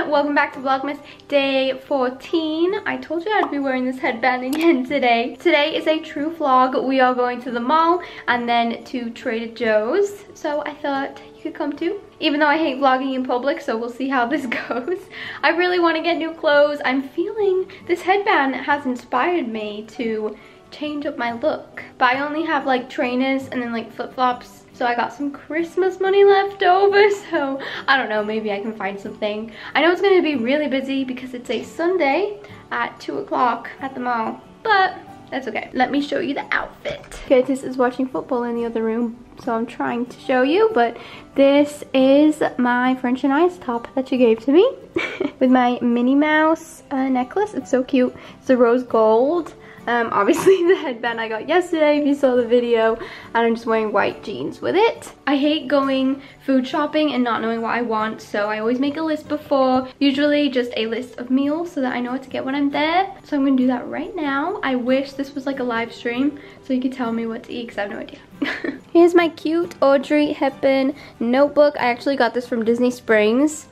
welcome back to Vlogmas day 14. I told you I'd be wearing this headband again today. Today is a true vlog. We are going to the mall and then to Trader Joe's. So I thought you could come too. Even though I hate vlogging in public, so we'll see how this goes. I really want to get new clothes. I'm feeling this headband has inspired me to change up my look. But I only have like trainers and then like flip-flops so I got some Christmas money left over, so I don't know, maybe I can find something. I know it's gonna be really busy because it's a Sunday at two o'clock at the mall, but that's okay. Let me show you the outfit. Curtis is watching football in the other room, so I'm trying to show you, but this is my French and Ice top that she gave to me with my Minnie Mouse uh, necklace. It's so cute. It's a rose gold um, obviously the headband I got yesterday if you saw the video and I'm just wearing white jeans with it. I hate going food shopping and not knowing what I want so I always make a list before, usually just a list of meals so that I know what to get when I'm there. So I'm gonna do that right now. I wish this was like a live stream so you could tell me what to eat because I have no idea. Here's my cute Audrey Hepburn notebook. I actually got this from Disney Springs.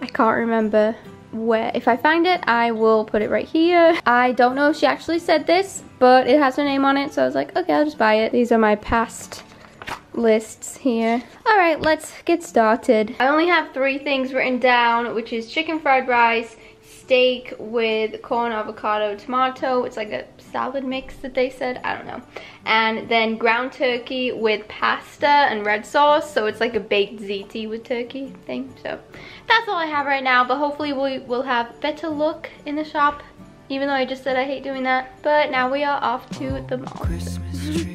I can't remember where if I find it I will put it right here. I don't know if she actually said this but it has her name on it so I was like okay I'll just buy it. These are my past lists here. All right let's get started. I only have three things written down which is chicken fried rice steak with corn avocado tomato. It's like a salad mix that they said? I don't know. And then ground turkey with pasta and red sauce. So it's like a baked ziti with turkey thing. So that's all I have right now but hopefully we will have better look in the shop even though I just said I hate doing that. But now we are off to the mall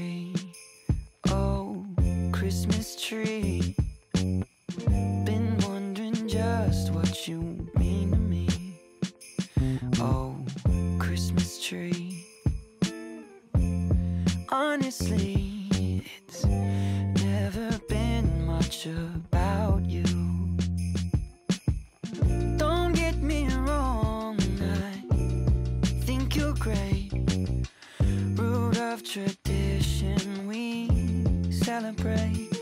honestly it's never been much about you Don't get me wrong, I think you're great. Root of tradition we celebrate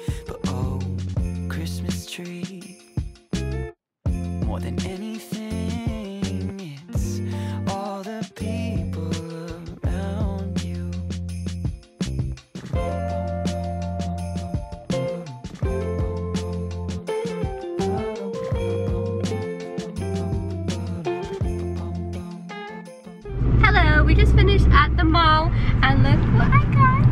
we just finished at the mall and look what I got.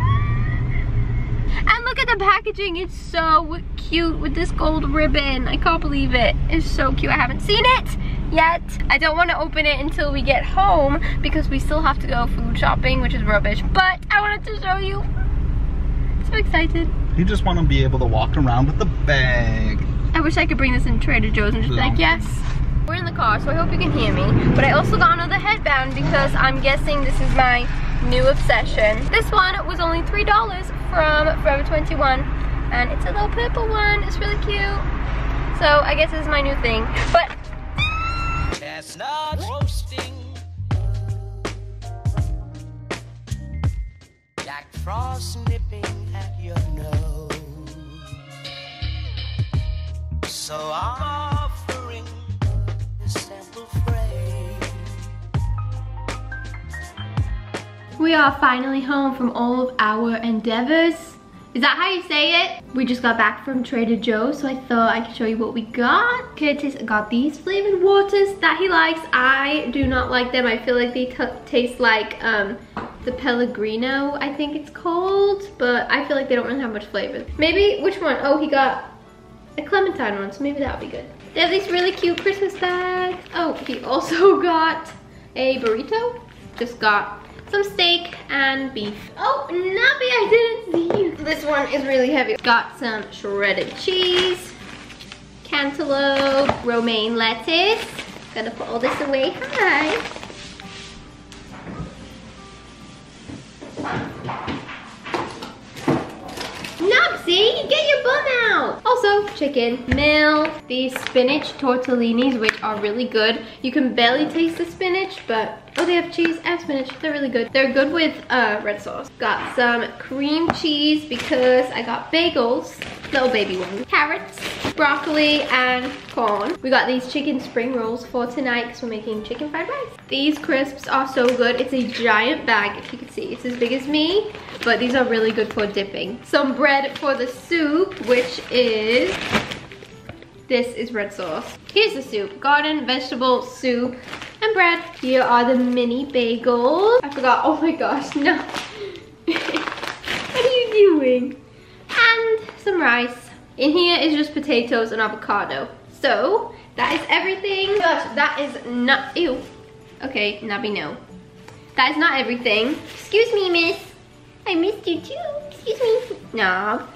Ah. And look at the packaging. It's so cute with this gold ribbon. I can't believe it. It's so cute. I haven't seen it yet. I don't want to open it until we get home because we still have to go food shopping, which is rubbish. But I wanted to show you. So excited. You just want to be able to walk around with the bag. I wish I could bring this in Trader Joe's and just like, yes, we're in the car, so I hope you can hear me. But I also got another headband because I'm guessing this is my new obsession. This one was only $3 from Forever 21. And it's a little purple one. It's really cute. So I guess this is my new thing. But roasting. Jack Frost nipping We are finally home from all of our endeavors. Is that how you say it? We just got back from Trader Joe's, so I thought I could show you what we got. Curtis got these flavored waters that he likes. I do not like them. I feel like they taste like um, the Pellegrino, I think it's called, but I feel like they don't really have much flavor. Maybe, which one? Oh, he got a clementine one, so maybe that would be good. They have these really cute Christmas bags. Oh, he also got a burrito. Just got some steak and beef. Oh, Nappy, I didn't see you. This one is really heavy. Got some shredded cheese, cantaloupe, romaine lettuce. Gonna put all this away. Hi. Nopsy, get your bum out. Also, chicken, milk, these spinach tortellinis, which are really good. You can barely taste the spinach, but Oh, they have cheese and spinach. They're really good. They're good with uh, red sauce. Got some cream cheese because I got bagels, little baby ones, carrots, broccoli, and corn. We got these chicken spring rolls for tonight because we're making chicken fried rice. These crisps are so good. It's a giant bag, if you can see. It's as big as me, but these are really good for dipping. Some bread for the soup, which is this is red sauce. Here's the soup, garden vegetable soup and bread. Here are the mini bagels. I forgot, oh my gosh, no. what are you doing? And some rice. In here is just potatoes and avocado. So, that is everything. Gosh, that is not, ew. Okay, Nabi, no. That is not everything. Excuse me, miss. I missed you too. Excuse me. Nah.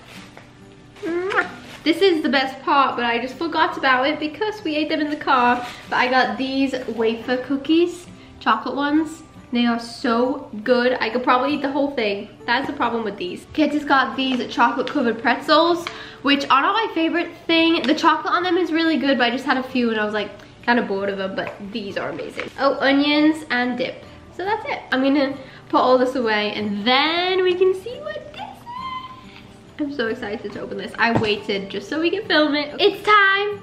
This is the best part, but I just forgot about it because we ate them in the car. But I got these wafer cookies, chocolate ones. They are so good. I could probably eat the whole thing. That's the problem with these. Kids just got these chocolate covered pretzels, which are not my favorite thing. The chocolate on them is really good, but I just had a few and I was like kind of bored of them, but these are amazing. Oh, onions and dip. So that's it. I'm gonna put all this away and then we can see what I'm so excited to open this. I waited just so we can film it. It's time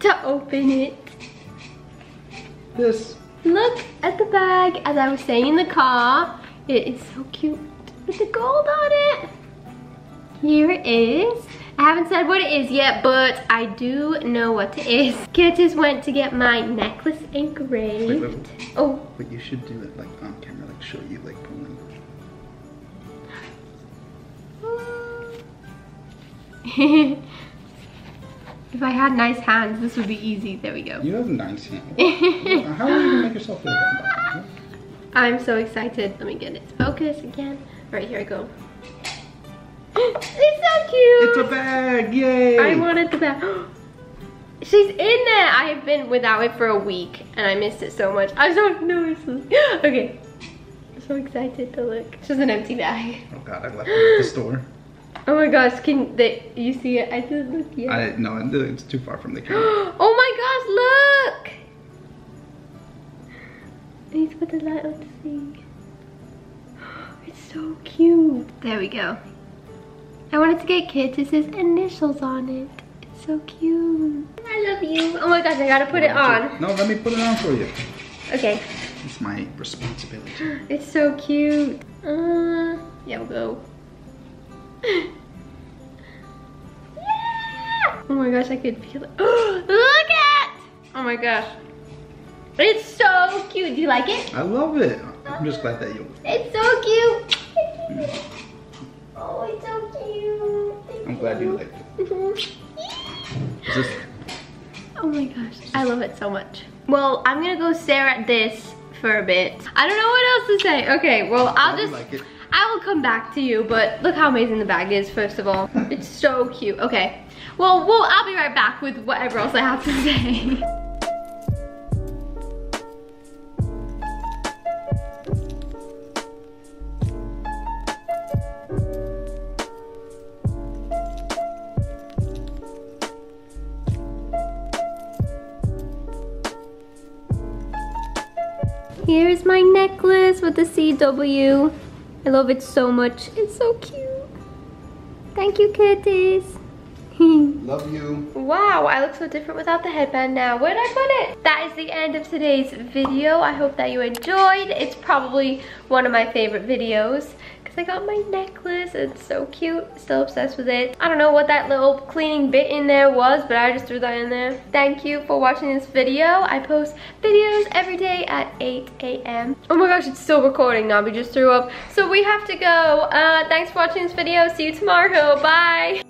to open it. This. Look at the bag. As I was saying in the car, it is so cute with the gold on it. Here it is. I haven't said what it is yet, but I do know what it is. Curtis went to get my necklace engraved. Wait, wait, wait. Oh. But you should do it like on camera, like show you like pulling. if I had nice hands, this would be easy. There we go. You have nice hands. How are you gonna make yourself feel about that? I'm so excited. Let me get it focus again. All right, here I go. it's so cute. It's a bag, yay. I wanted the bag. She's in there. I have been without it for a week and I missed it so much. I don't know. okay. I'm so excited to look. It's just an empty bag. Oh God, I left it at the store. Oh my gosh, can they, you see it? I didn't look yet. I, no, it's too far from the camera. oh my gosh, look! I need to put the light on to see. It's so cute. There we go. I wanted to get Curtis's initials on it. It's so cute. I love you. Oh my gosh, I gotta put it on. No, let me put it on for you. Okay. It's my responsibility. It's so cute. Uh, yeah, we'll go. Yeah! Oh my gosh, I could feel it. Look at! Oh my gosh. It's so cute. Do you like it? I love it. I'm just glad that you. It's so cute. oh, it's so cute. I'm glad you like it. this... Oh my gosh, I love it so much. Well, I'm gonna go stare at this for a bit. I don't know what else to say. Okay, well, I'll just. Like I will come back to you, but look how amazing the bag is, first of all. It's so cute. Okay. Well, well, I'll be right back with whatever else I have to say. Here's my necklace with the CW. I love it so much. It's so cute. Thank you, Curtis. love you. Wow, I look so different without the headband now. Where did I put it? That is the end of today's video. I hope that you enjoyed. It's probably one of my favorite videos. Because I got my necklace. It's so cute. Still obsessed with it. I don't know what that little cleaning bit in there was, but I just threw that in there. Thank you for watching this video. I post videos every day at 8 a.m. Oh my gosh, it's still recording now. We just threw up. So we have to go. Uh, thanks for watching this video. See you tomorrow. Bye.